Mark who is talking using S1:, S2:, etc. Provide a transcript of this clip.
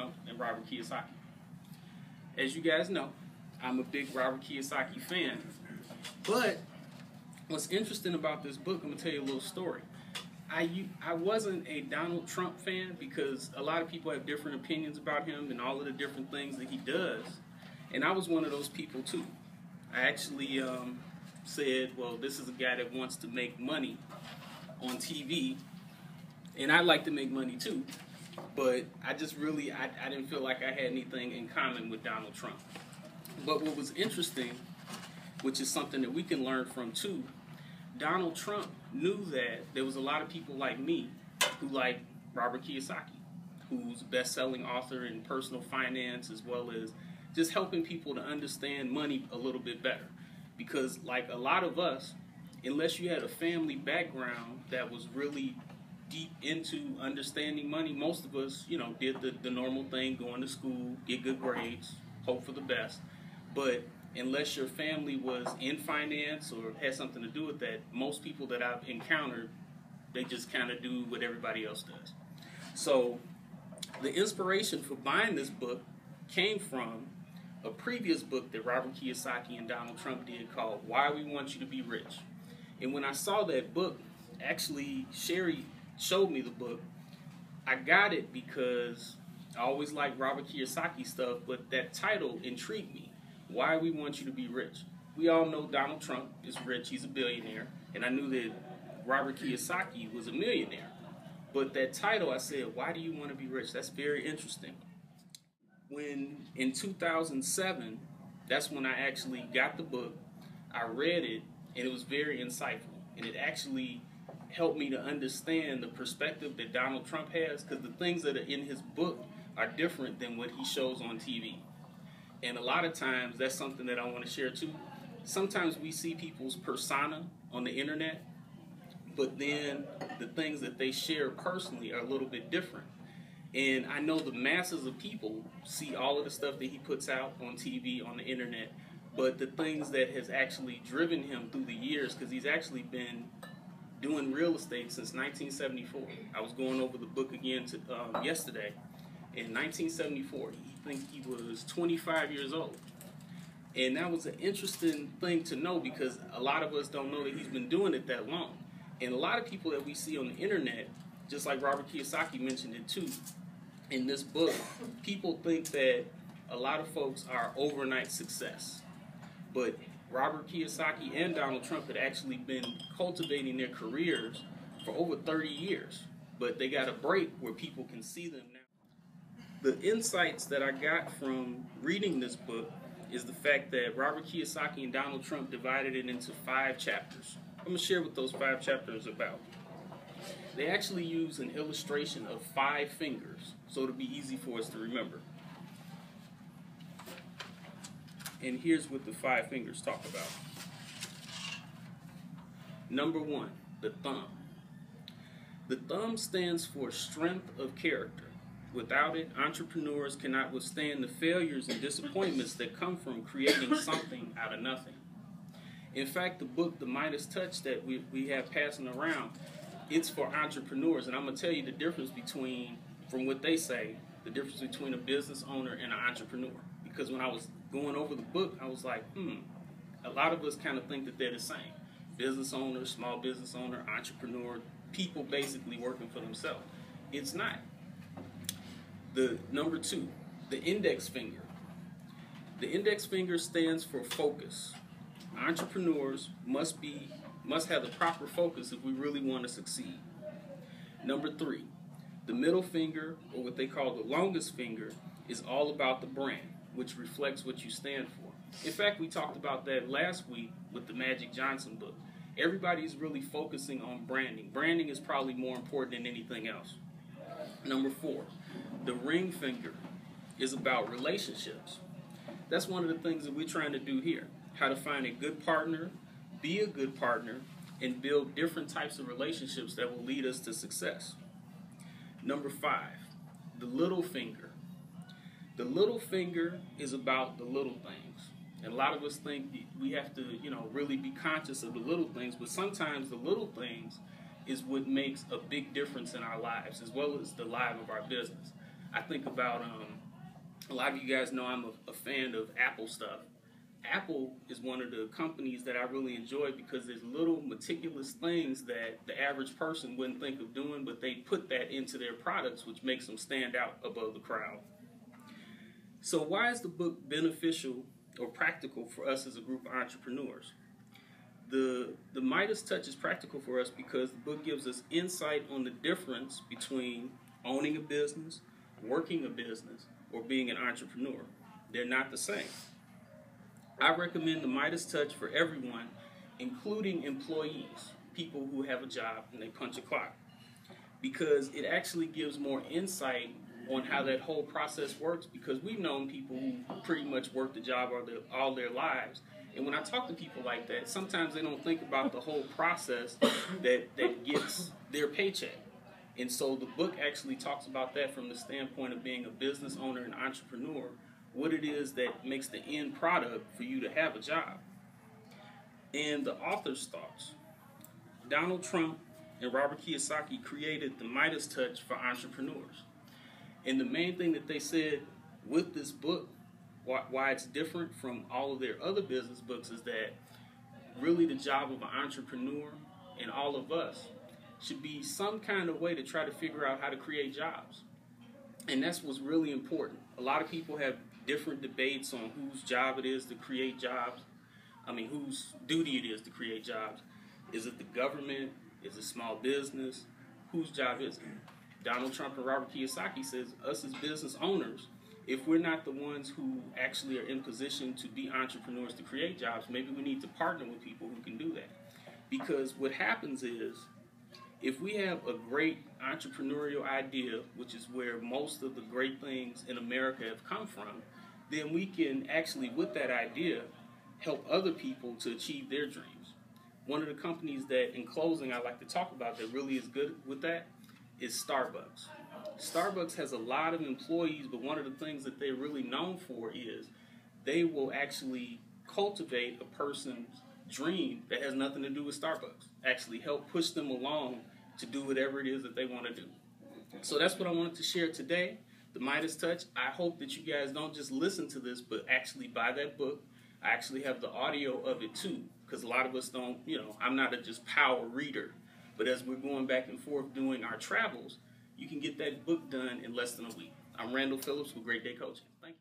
S1: Trump and Robert Kiyosaki. As you guys know, I'm a big Robert Kiyosaki fan. But what's interesting about this book, I'm gonna tell you a little story. I I wasn't a Donald Trump fan because a lot of people have different opinions about him and all of the different things that he does, and I was one of those people too. I actually um, said, "Well, this is a guy that wants to make money on TV, and I like to make money too." But I just really I, I didn't feel like I had anything in common with Donald Trump. But what was interesting, which is something that we can learn from too, Donald Trump knew that there was a lot of people like me who like Robert Kiyosaki, who's best-selling author in personal finance as well as just helping people to understand money a little bit better. Because like a lot of us, unless you had a family background that was really deep into understanding money, most of us, you know, did the, the normal thing, going to school, get good grades, hope for the best. But unless your family was in finance or had something to do with that, most people that I've encountered, they just kind of do what everybody else does. So the inspiration for buying this book came from a previous book that Robert Kiyosaki and Donald Trump did called Why We Want You to Be Rich. And when I saw that book, actually Sherry showed me the book. I got it because I always like Robert Kiyosaki stuff, but that title intrigued me why we want you to be rich. We all know Donald Trump is rich, he's a billionaire, and I knew that Robert Kiyosaki was a millionaire. But that title, I said, why do you want to be rich? That's very interesting. When in 2007, that's when I actually got the book, I read it, and it was very insightful. And it actually helped me to understand the perspective that Donald Trump has because the things that are in his book are different than what he shows on TV. And a lot of times, that's something that I want to share too. Sometimes we see people's persona on the internet, but then the things that they share personally are a little bit different. And I know the masses of people see all of the stuff that he puts out on TV, on the internet, but the things that has actually driven him through the years, because he's actually been doing real estate since 1974. I was going over the book again to, um, yesterday. In 1974, I think he was 25 years old. And that was an interesting thing to know because a lot of us don't know that he's been doing it that long. And a lot of people that we see on the internet, just like Robert Kiyosaki mentioned it too, in this book, people think that a lot of folks are overnight success. But Robert Kiyosaki and Donald Trump had actually been cultivating their careers for over 30 years. But they got a break where people can see them now the insights that I got from reading this book is the fact that Robert Kiyosaki and Donald Trump divided it into five chapters. I'm going to share what those five chapters about. They actually use an illustration of five fingers, so it'll be easy for us to remember. And here's what the five fingers talk about. Number one, the thumb. The thumb stands for strength of character. Without it, entrepreneurs cannot withstand the failures and disappointments that come from creating something out of nothing. In fact, the book, The Midas Touch, that we, we have passing around, it's for entrepreneurs. And I'm going to tell you the difference between, from what they say, the difference between a business owner and an entrepreneur. Because when I was going over the book, I was like, hmm, a lot of us kind of think that they're the same. Business owner, small business owner, entrepreneur, people basically working for themselves. It's not. The number two, the index finger. The index finger stands for focus. Entrepreneurs must be must have the proper focus if we really want to succeed. Number three, the middle finger, or what they call the longest finger, is all about the brand, which reflects what you stand for. In fact, we talked about that last week with the Magic Johnson book. Everybody's really focusing on branding. Branding is probably more important than anything else. Number four, the ring finger is about relationships. That's one of the things that we're trying to do here. How to find a good partner, be a good partner, and build different types of relationships that will lead us to success. Number five, the little finger. The little finger is about the little things. And a lot of us think we have to, you know, really be conscious of the little things, but sometimes the little things is what makes a big difference in our lives as well as the life of our business. I think about um, a lot of you guys know I'm a, a fan of Apple stuff. Apple is one of the companies that I really enjoy because there's little meticulous things that the average person wouldn't think of doing, but they put that into their products, which makes them stand out above the crowd. So, why is the book beneficial or practical for us as a group of entrepreneurs? The, the Midas Touch is practical for us because the book gives us insight on the difference between owning a business, working a business, or being an entrepreneur. They're not the same. I recommend the Midas Touch for everyone, including employees, people who have a job and they punch a clock, because it actually gives more insight on how that whole process works. Because we've known people who pretty much work the job all their, all their lives. And when I talk to people like that, sometimes they don't think about the whole process that, that gets their paycheck. And so the book actually talks about that from the standpoint of being a business owner and entrepreneur what it is that makes the end product for you to have a job. And the author's thoughts. Donald Trump and Robert Kiyosaki created the Midas Touch for entrepreneurs. And the main thing that they said with this book, why, why it's different from all of their other business books, is that really the job of an entrepreneur and all of us should be some kind of way to try to figure out how to create jobs. And that's what's really important. A lot of people have different debates on whose job it is to create jobs. I mean, whose duty it is to create jobs. Is it the government? Is it small business? Whose job is it? Donald Trump and Robert Kiyosaki says us as business owners, if we're not the ones who actually are in position to be entrepreneurs to create jobs, maybe we need to partner with people who can do that. Because what happens is if we have a great entrepreneurial idea, which is where most of the great things in America have come from, then we can actually, with that idea, help other people to achieve their dreams. One of the companies that, in closing, I like to talk about that really is good with that is Starbucks. Starbucks has a lot of employees, but one of the things that they're really known for is they will actually cultivate a person's dream that has nothing to do with Starbucks. Actually, help push them along to do whatever it is that they want to do. So that's what I wanted to share today. The Midas Touch. I hope that you guys don't just listen to this, but actually buy that book. I actually have the audio of it too, because a lot of us don't, you know, I'm not a just power reader. But as we're going back and forth doing our travels, you can get that book done in less than a week. I'm Randall Phillips with Great Day Coaching. Thank you.